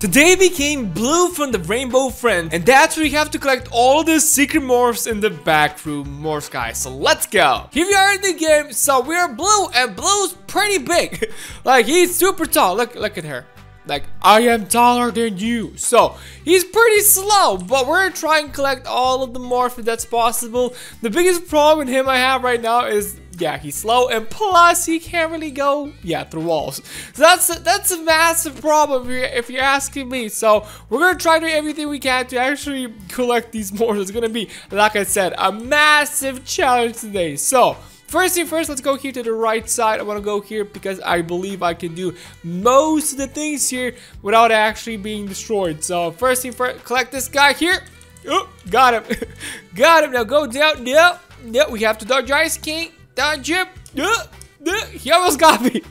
Today became Blue from the Rainbow Friend, and that's where you have to collect all the secret morphs in the back room morphs, guys. So let's go. Here we are in the game. So we're Blue, and Blue's pretty big. like he's super tall. Look, look at her. Like I am taller than you. So he's pretty slow, but we're gonna try and collect all of the morphs if that's possible. The biggest problem with him I have right now is yeah, he's slow, and plus he can't really go, yeah, through walls. So that's a, that's a massive problem if you're, if you're asking me. So we're gonna try to do everything we can to actually collect these more. It's gonna be, like I said, a massive challenge today. So. First thing first, let's go here to the right side. I want to go here because I believe I can do most of the things here without actually being destroyed. So first thing first, collect this guy here. Oh, got him. got him. Now go down. Yep. Yep, we have to dodge Ice King. Dodge him. He almost got me.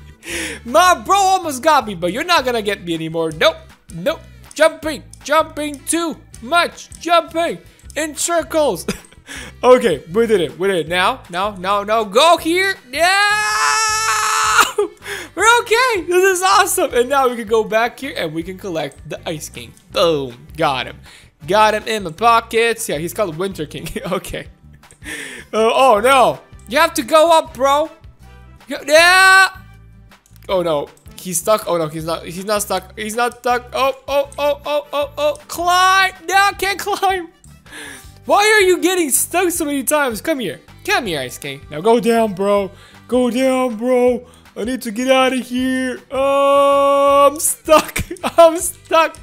My bro almost got me, but you're not gonna get me anymore. Nope. Nope. Jumping. Jumping too much. Jumping in circles. okay, we did it. We did it. Now, now, now, now, go here. Yeah! We're okay. This is awesome. And now we can go back here and we can collect the Ice King. Boom. Got him. Got him in my pockets. Yeah, he's called Winter King. okay. Uh, oh, no. You have to go up, bro. Yeah. Oh no, he's stuck. Oh no, he's not. He's not stuck. He's not stuck. Oh, oh, oh, oh, oh, oh. Climb. No, I can't climb. Why are you getting stuck so many times? Come here. Come here, Ice King. Now go down, bro. Go down, bro. I need to get out of here. Oh, I'm stuck. I'm stuck.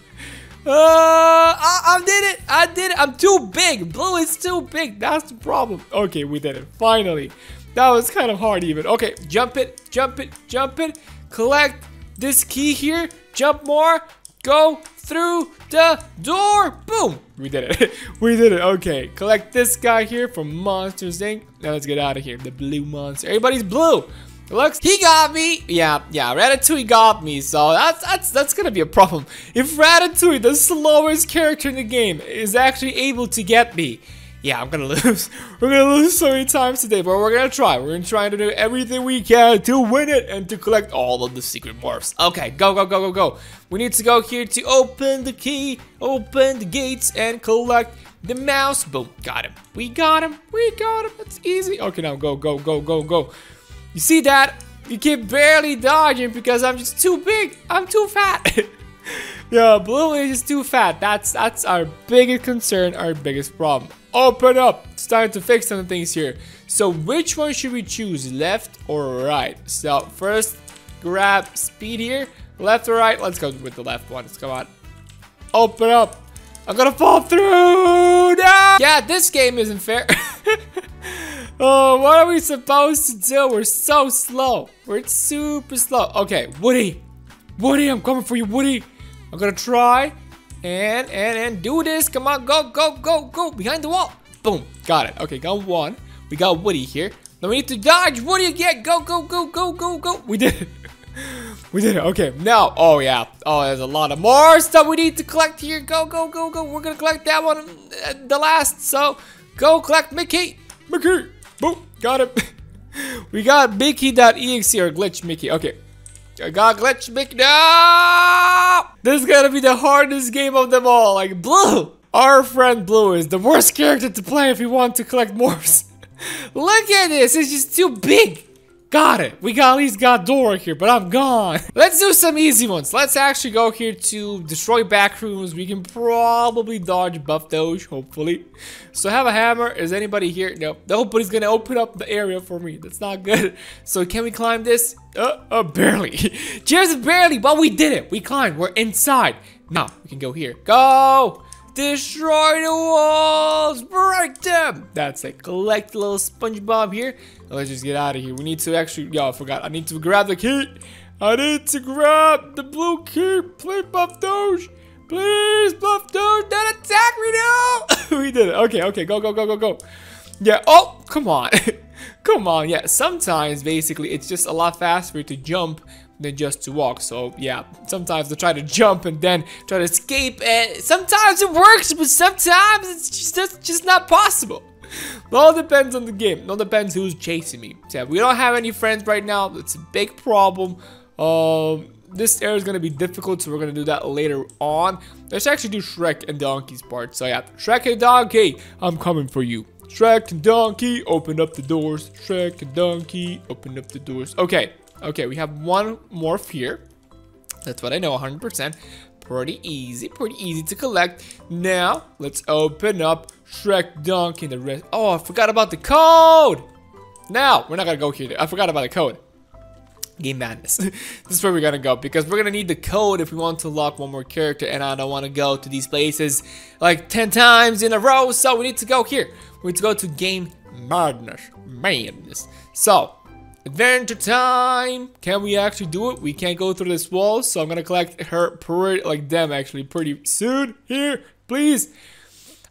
Uh, I, I did it. I did it. I'm too big. Blue is too big. That's the problem. Okay, we did it. Finally. That was kind of hard even. Okay, jump it, jump it, jump it. Collect this key here. Jump more. Go through the door. Boom. We did it. we did it. Okay. Collect this guy here from Monsters Inc. Now let's get out of here. The blue monster. Everybody's blue. Looks, he got me. Yeah, yeah, Ratatouille got me, so that's that's that's gonna be a problem. If Ratatouille, the slowest character in the game, is actually able to get me, yeah, I'm gonna lose. We're gonna lose so many times today, but we're gonna try. We're gonna try to do everything we can to win it and to collect all of the secret morphs. Okay, go, go, go, go, go. We need to go here to open the key, open the gates, and collect the mouse. Boom, got him. We got him. We got him. That's easy. Okay, now go, go, go, go, go. You see that? You can barely dodging because I'm just too big. I'm too fat. yeah, Blue is just too fat. That's that's our biggest concern, our biggest problem. Open up. It's time to fix some things here. So which one should we choose, left or right? So first, grab speed here. Left or right? Let's go with the left one. Come on. Open up. I'm gonna fall through. No! Yeah, this game isn't fair. Oh, what are we supposed to do? We're so slow. We're super slow. Okay, Woody. Woody, I'm coming for you, Woody. I'm gonna try and and and do this. Come on, go, go, go, go. Behind the wall. Boom. Got it. Okay, got one. We got Woody here. Now we need to dodge Woody again. Go, go, go, go, go, go. We did it. We did it. Okay, now, oh yeah. Oh, there's a lot of more stuff we need to collect here. Go, go, go, go. We're gonna collect that one, uh, the last. So, go collect Mickey. Mickey. Boom, got him. we got Mickey.exe or glitch Mickey. Okay. I got glitch Mickey. No! This is gonna be the hardest game of them all. Like, Blue! Our friend Blue is the worst character to play if you want to collect morphs. Look at this, it's just too big. Got it. We got at least got Dora here, but I'm gone. Let's do some easy ones. Let's actually go here to destroy back rooms. We can probably dodge buff Doge, hopefully. So have a hammer. Is anybody here? No. Nobody's gonna open up the area for me. That's not good. So can we climb this? Uh, uh barely. Just barely, but we did it. We climbed. We're inside. Now we can go here. Go! Destroy the walls! Break them! That's it. Collect little SpongeBob here. Let's just get out of here. We need to actually... Yo, I forgot. I need to grab the key. I need to grab the blue key. Please, Buff Doge. Please, Buff Doge. Don't attack me now. we did it. Okay, okay. Go, go, go, go, go. Yeah. Oh, come on. come on. Yeah, sometimes, basically, it's just a lot faster to jump than just to walk. So yeah, sometimes they try to jump and then try to escape and sometimes it works, but sometimes it's just, just not possible. It all depends on the game. It all depends who's chasing me. So we don't have any friends right now. It's a big problem. Um, this area is gonna be difficult, so we're gonna do that later on. Let's actually do Shrek and Donkey's part. So yeah, Shrek and Donkey, I'm coming for you. Shrek and Donkey, open up the doors. Shrek and Donkey, open up the doors. Okay, okay, we have one morph here. That's what I know, 100%. Pretty easy, pretty easy to collect. Now, let's open up Shrek, Donkey, and the rest. Oh, I forgot about the code! Now, we're not gonna go here. I forgot about the code. Game Madness. this is where we're gonna go because we're gonna need the code if we want to lock one more character and I don't want to go to these places like 10 times in a row so we need to go here. We need to go to Game Madness. Madness. So, adventure time! Can we actually do it? We can't go through this wall so I'm gonna collect her pretty, like them actually pretty soon. Here, please.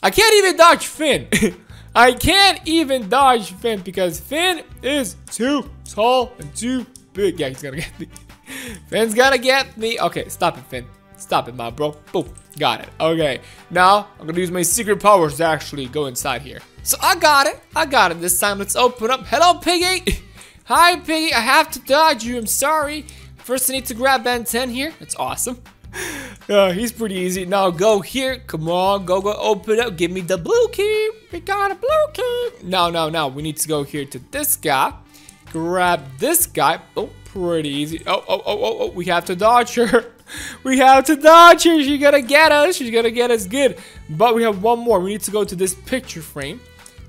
I can't even dodge Finn. I can't even dodge Finn because Finn is too tall and too big. Yeah, he's gonna get me. Finn's gonna get me. Okay, stop it, Finn. Stop it, my bro. Boom. Got it. Okay. Now, I'm gonna use my secret powers to actually go inside here. So I got it. I got it this time. Let's open up. Hello, Piggy. Hi, Piggy. I have to dodge you. I'm sorry. First, I need to grab Ben 10 here. That's awesome. Yeah, uh, he's pretty easy. Now go here. Come on, go, go, open up. Give me the blue key. We got a blue key. No, no, no. We need to go here to this guy. Grab this guy. Oh, pretty easy. Oh, oh, oh, oh, oh. We have to dodge her. We have to dodge her. She's gonna get us. She's gonna get us good. But we have one more. We need to go to this picture frame.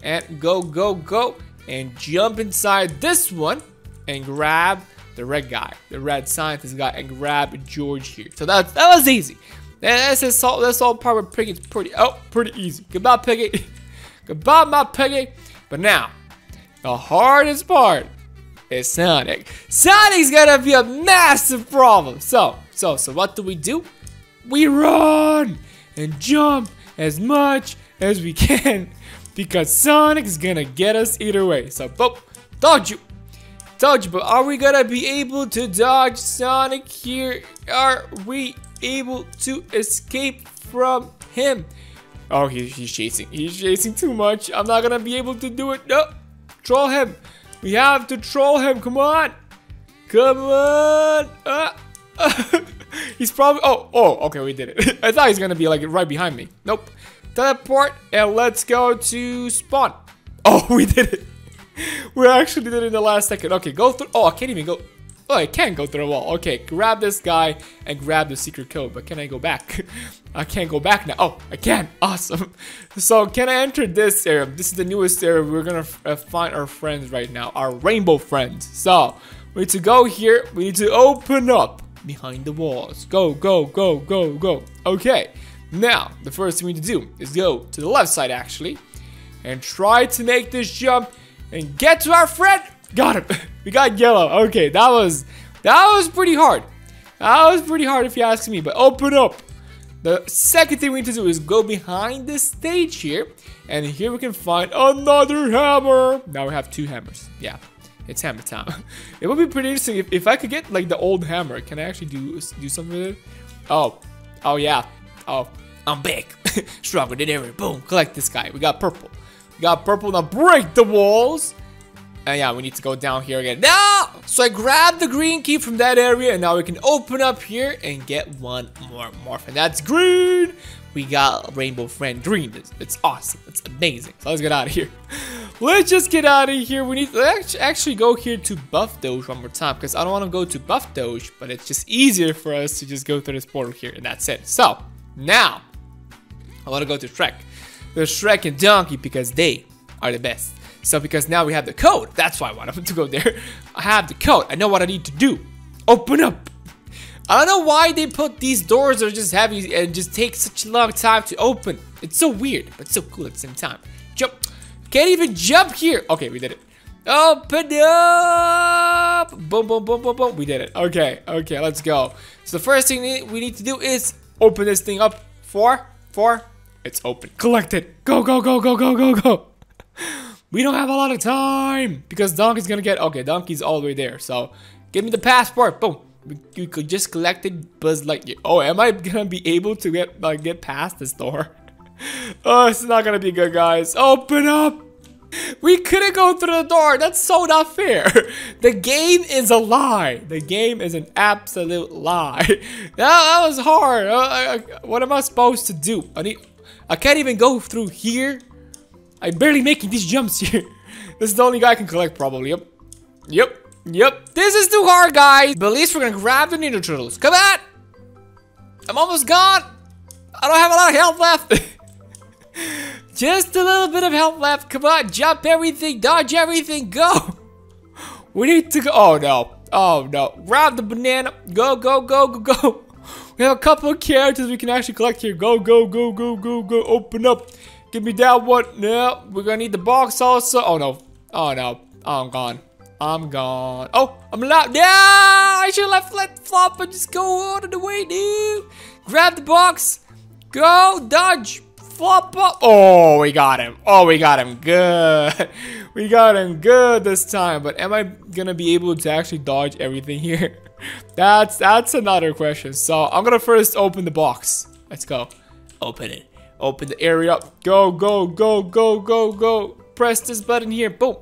And go, go, go. And jump inside this one. And grab the red guy, the red scientist guy, and grab George here. So that that was easy. That's this all. That's all part of Piggy. It's pretty. Oh, pretty easy. Goodbye, Piggy. Goodbye, my Piggy. But now, the hardest part is Sonic. Sonic's gonna be a massive problem. So, so, so, what do we do? We run and jump as much as we can because Sonic is gonna get us either way. So, boop, dodge you. You, but are we gonna be able to dodge Sonic here? Are we able to escape from him? Oh, he, he's chasing. He's chasing too much. I'm not gonna be able to do it. No, troll him. We have to troll him. Come on. Come on. Uh. he's probably. Oh, oh. Okay, we did it. I thought he's gonna be like right behind me. Nope. Teleport and let's go to spawn. Oh, we did it we actually did it in the last second. Okay, go through. Oh, I can't even go. Oh, I can't go through the wall. Okay, grab this guy and grab the secret code. But can I go back? I can't go back now. Oh, I can. Awesome. So, can I enter this area? This is the newest area. We're gonna uh, find our friends right now. Our rainbow friends. So, we need to go here. We need to open up behind the walls. Go, go, go, go, go. Okay. Now, the first thing we need to do is go to the left side, actually. And try to make this jump and get to our friend. Got him. we got yellow. Okay, that was that was pretty hard. That was pretty hard if you ask me, but open up. The second thing we need to do is go behind this stage here, and here we can find another hammer. Now we have two hammers. Yeah, it's hammer time. it would be pretty interesting if, if I could get like the old hammer. Can I actually do do something with it? Oh, oh yeah. Oh, I'm big. Stronger than ever. Boom, collect this guy. We got purple. We got purple. Now break the walls. And yeah, we need to go down here again. Now! So I grabbed the green key from that area, and now we can open up here and get one more morph. And that's green! We got Rainbow Friend Green. It's, it's awesome. It's amazing. So let's get out of here. Let's just get out of here. We need to actually go here to Buff Doge one more time because I don't want to go to Buff Doge, but it's just easier for us to just go through this portal here, and that's it. So, now, I want to go to Shrek. The Shrek and Donkey because they are the best. So because now we have the code, that's why I want to go there. I have the code. I know what I need to do. Open up. I don't know why they put these doors that are just heavy and just take such a long time to open. It's so weird, but so cool at the same time. Jump. Can't even jump here. Okay, we did it. Open up. Boom, boom, boom, boom, boom. We did it. Okay, okay, let's go. So the first thing we need to do is open this thing up. Four, four, it's open. Collect it. Go, go, go, go, go, go, go. We don't have a lot of time because Donkey's gonna get. Okay, Donkey's all the way there. So give me the passport. Boom. You could just collect it, Buzz Lightyear. Oh, am I gonna be able to get like get past oh, this door? oh, it's not gonna be good, guys. Open up. We couldn't go through the door. That's so not fair. The game is a lie. The game is an absolute lie. That, that was hard. Uh, what am I supposed to do? I need. I can't even go through here. I'm barely making these jumps here. This is the only guy I can collect, probably. Yep. Yep. Yep. This is too hard, guys. But at least we're gonna grab the Ninja Turtles. Come on. I'm almost gone. I don't have a lot of health left. Just a little bit of health left. Come on, jump everything, dodge everything, go. We need to go. Oh, no. Oh, no. Grab the banana. Go, go, go, go, go. We have a couple of characters we can actually collect here. Go, go, go, go, go, go. Open up. Give me that one. No, we're gonna need the box also. Oh, no. Oh, no. Oh, I'm gone. I'm gone. Oh, I'm alive. Yeah, I should have left flop and just go out of the way, dude. Grab the box. Go, dodge. Flop. Oh, we got him. Oh, we got him. Good. We got him good this time. But am I gonna be able to actually dodge everything here? That's that's another question. So I'm gonna first open the box. Let's go. Open it. Open the area. Up. Go, go, go, go, go, go. Press this button here. Boom.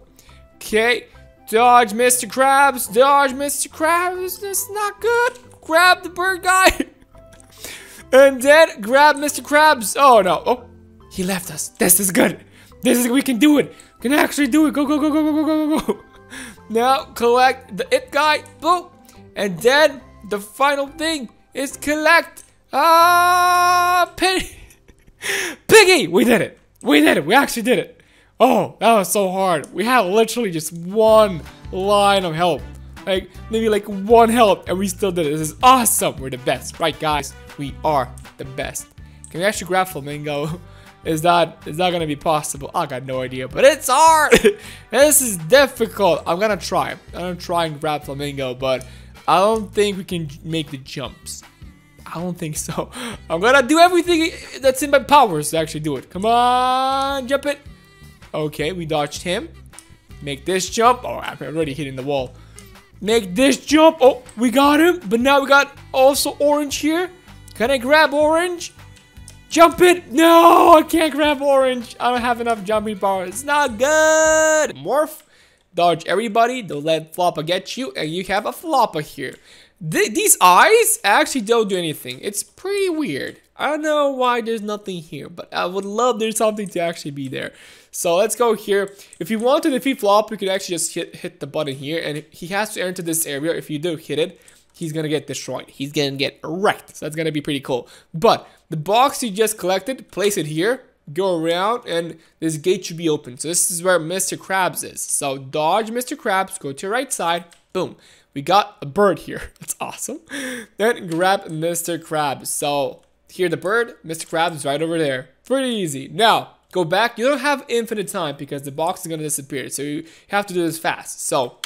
Okay. Dodge, Mr. Krabs. Dodge, Mr. Krabs. That's not good. Grab the bird guy. and then grab Mr. Krabs. Oh, no. Oh, he left us. This is good. This is, we can do it. We can actually do it. Go, go, go, go, go, go, go, go. go. Now, collect the it guy. Boom. And then the final thing is collect. Ah, Piggy. Piggy. We did it. We did it. We actually did it. Oh, that was so hard. We had literally just one line of help. Like, maybe like one help, and we still did it. This is awesome. We're the best. Right, guys? We are the best. Can we actually grab Flamingo? Is that is that gonna be possible? I got no idea, but it's hard. this is difficult. I'm gonna try. I'm gonna try and grab Flamingo, but I don't think we can make the jumps. I don't think so. I'm gonna do everything that's in my powers to actually do it. Come on, jump it. Okay, we dodged him. Make this jump. Oh, I'm already hitting the wall. Make this jump. Oh, we got him. But now we got also orange here. Can I grab orange? Jump it. No, I can't grab orange. I don't have enough jumping power. It's not good. Morph. Dodge everybody. Don't let Floppa get you. And you have a Floppa here. Th these eyes actually don't do anything. It's pretty weird. I don't know why there's nothing here, but I would love there's something to actually be there. So let's go here. If you want to defeat Flop, you can actually just hit, hit the button here, and he has to enter this area. If you do hit it, he's gonna get destroyed. He's gonna get wrecked. So that's gonna be pretty cool. But the box you just collected, place it here, go around, and this gate should be open. So this is where Mr. Krabs is. So dodge Mr. Krabs, go to your right side, boom. We got a bird here. That's awesome. Then grab Mr. Krabs. So here the bird, Mr. Krabs is right over there. Pretty easy. Now, go back. You don't have infinite time because the box is going to disappear. So you have to do this fast. So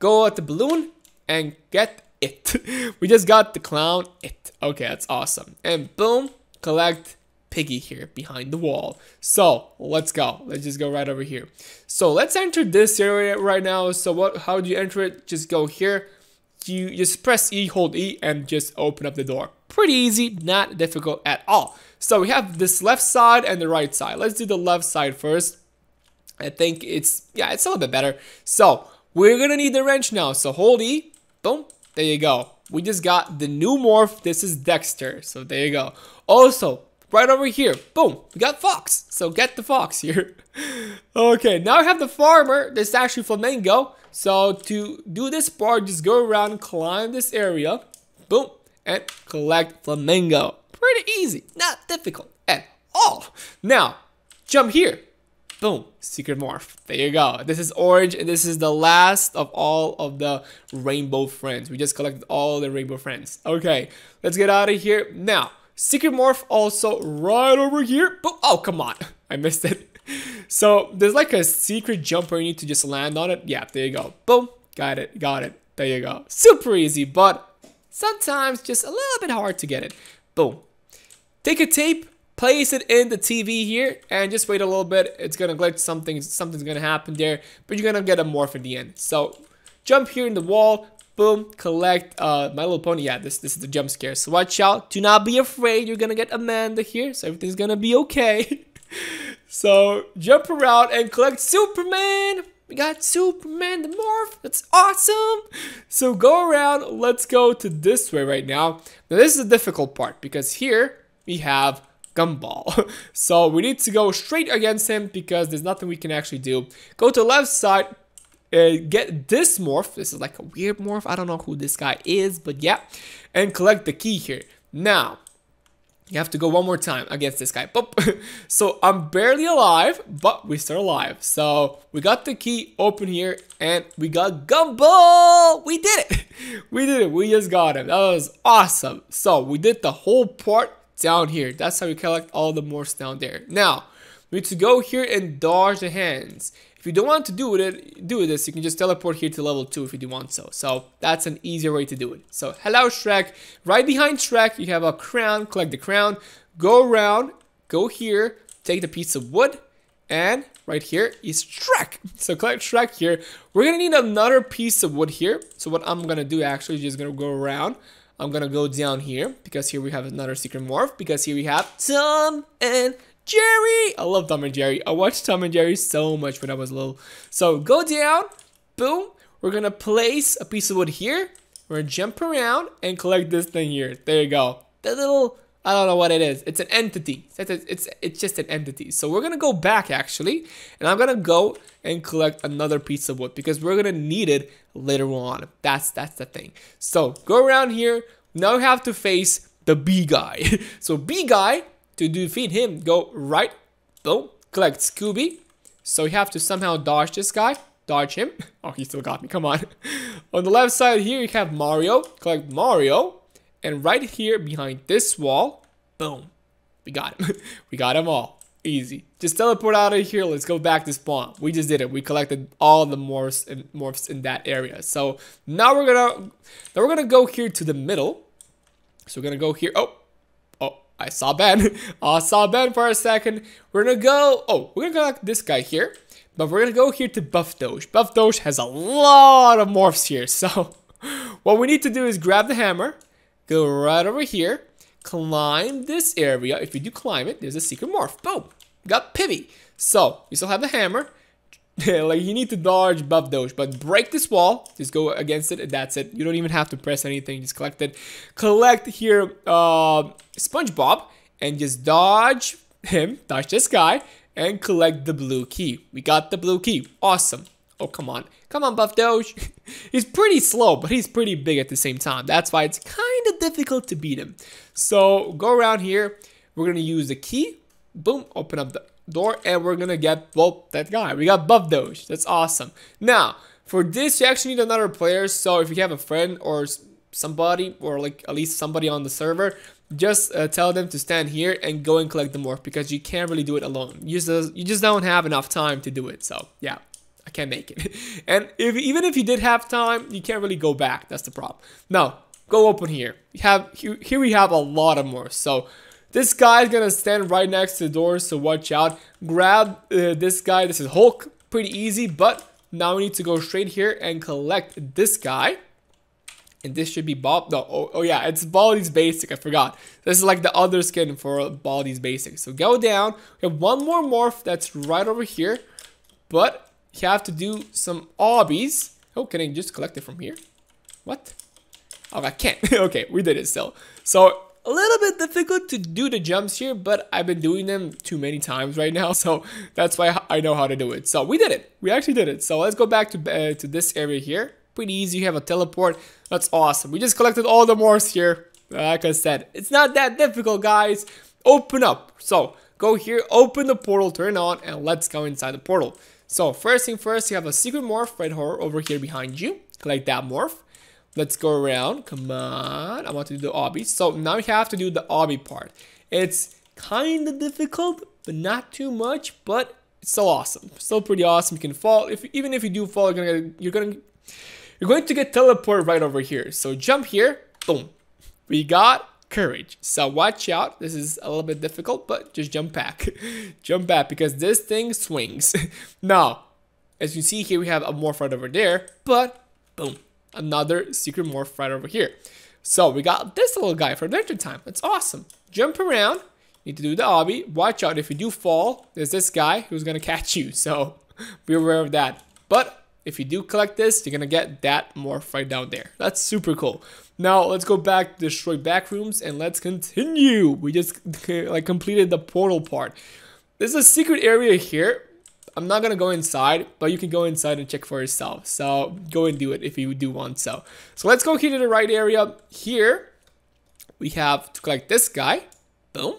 go at the balloon and get it. we just got the clown it. Okay, that's awesome. And boom, collect Piggy here behind the wall. So let's go. Let's just go right over here. So let's enter this area right now. So what? How do you enter it? Just go here you just press E, hold E, and just open up the door. Pretty easy, not difficult at all. So we have this left side and the right side. Let's do the left side first. I think it's, yeah, it's a little bit better. So we're gonna need the wrench now. So hold E, boom, there you go. We just got the new morph. This is Dexter. So there you go. Also, right over here, boom, we got Fox. So get the Fox here. okay, now I have the farmer. This is actually Flamingo. So to do this part, just go around, climb this area, boom, and collect flamingo. Pretty easy, not difficult at all. Now, jump here. Boom, secret morph. There you go. This is orange, and this is the last of all of the rainbow friends. We just collected all the rainbow friends. Okay, let's get out of here. Now, secret morph also right over here. Boom. Oh, come on. I missed it so there's like a secret jump where you need to just land on it. Yeah, there you go. Boom. Got it. Got it. There you go. Super easy, but sometimes just a little bit hard to get it. Boom. Take a tape, place it in the TV here, and just wait a little bit. It's gonna glitch. Something, something's gonna happen there, but you're gonna get a morph at the end. So jump here in the wall. Boom. Collect uh, My Little Pony. Yeah, this this is the jump scare. So watch out. Do not be afraid. You're gonna get Amanda here, so everything's gonna be okay. So jump around and collect Superman. We got Superman the Morph. That's awesome. So go around. Let's go to this way right now. Now this is the difficult part because here we have Gumball. so we need to go straight against him because there's nothing we can actually do. Go to left side. Uh, get this morph. This is like a weird morph. I don't know who this guy is, but yeah. And collect the key here. Now, you have to go one more time against this guy. Boop. so I'm barely alive, but we're still alive. So we got the key open here and we got Gumball. We did it. We did it. We just got him. That was awesome. So we did the whole part down here. That's how you collect all the morphs down there. Now, we need to go here and dodge the hands. If you don't want to do it, do this, you can just teleport here to level 2 if you do want so. So that's an easier way to do it. So hello Shrek. Right behind Shrek, you have a crown. Collect the crown. Go around. Go here. Take the piece of wood. And right here is Shrek. So collect Shrek here. We're going to need another piece of wood here. So what I'm going to do actually is just going to go around. I'm to go down here because here we have another secret morph because here we have Tom and Jerry! I love Tom and Jerry. I watched Tom and Jerry so much when I was little. So go down, boom. We're gonna place a piece of wood here. We're gonna jump around and collect this thing here. There you go. The little, I don't know what it is. It's an entity. It's, it's, it's just an entity. So we're gonna go back actually. And I'm gonna go and collect another piece of wood because we're gonna need it later on. That's, that's the thing. So go around here. Now we have to face the B guy. so B guy to defeat him, go right, boom, collect Scooby. So you have to somehow dodge this guy. Dodge him. Oh, he still got me. Come on. on the left side here, you have Mario. Collect Mario. And right here behind this wall, boom. We got him. we got them all. Easy. Just teleport out of here. Let's go back to spawn. We just did it. We collected all the morphs and morphs in that area. So now we're gonna now we're gonna go here to the middle. So we're gonna go here. Oh, oh, I saw Ben. I saw Ben for a second. We're gonna go. Oh, we're gonna go this guy here. But we're gonna go here to Buff Doge. Buff Doge has a lot of morphs here. So what we need to do is grab the hammer, go right over here, climb this area. If you do climb it, there's a secret morph. Boom. Got Pibby. So we still have the hammer. like you need to dodge buff doge but break this wall just go against it and that's it you don't even have to press anything just collect it collect here uh spongebob and just dodge him dodge this guy and collect the blue key we got the blue key awesome oh come on come on buff doge he's pretty slow but he's pretty big at the same time that's why it's kind of difficult to beat him so go around here we're gonna use the key boom open up the door and we're gonna get, well, that guy. We got Buff Doge. That's awesome. Now, for this, you actually need another player. So if you have a friend or somebody, or like at least somebody on the server, just uh, tell them to stand here and go and collect the morph because you can't really do it alone. You just, you just don't have enough time to do it. So yeah, can't make it. and if even if you did have time, you can't really go back. That's the problem. Now, go open here. You have here, we have a lot of more. So this guy is gonna stand right next to the door, so watch out. Grab uh, this guy. This is Hulk. Pretty easy, but now we need to go straight here and collect this guy. And this should be Bob. No, oh, oh yeah, it's Baldi's Basic. I forgot. This is like the other skin for Baldi's Basic. So go down. We have one more morph that's right over here. But have to do some obbies. Oh, can I just collect it from here? What? Oh, I can't. okay, we did it still. So a little bit difficult to do the jumps here, but I've been doing them too many times right now, so that's why I know how to do it. So we did it. We actually did it. So let's go back to, uh, to this area here. Pretty easy. You have a teleport. That's awesome. We just collected all the morphs here. Like I said, it's not that difficult, guys. Open up. So go here, open the portal, turn on, and let's go inside the portal. So first thing first, you have a secret morph red right over here behind you. Collect that morph. Let's go around. Come on. I want to do the obby. So now we have to do the obby part. It's kind of difficult, but not too much. But it's still awesome. Still pretty awesome. You can fall. If even if you do fall, you're gonna you're gonna you're going to get teleported right over here. So jump here. Boom. We got courage. So watch out. This is a little bit difficult, but just jump back. jump back because this thing swings. now, as you see here, we have a morph right over there, but boom another secret morph right over here. So we got this little guy for adventure time. That's awesome. Jump around. need to do the obby. Watch out, if you do fall, there's this guy who's gonna catch you, so be aware of that. But if you do collect this, you're gonna get that morph right down there. That's super cool. Now let's go back destroy back rooms and let's continue. We just like completed the portal part. There's a secret area here. I'm not gonna go inside, but you can go inside and check for yourself. So go and do it if you do want so. So let's go here to the right area. Here we have to collect this guy. Boom.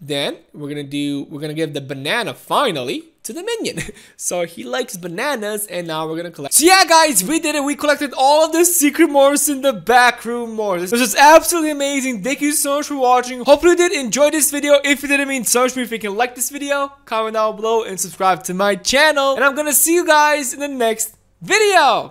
Then we're gonna do, we're gonna give the banana finally to the minion. so he likes bananas and now we're gonna collect. So yeah guys, we did it. We collected all of the secret morphs in the back room morphs. This was absolutely amazing. Thank you so much for watching. Hopefully you did enjoy this video. If you did, it means so much me if you can like this video, comment down below and subscribe to my channel. And I'm gonna see you guys in the next video.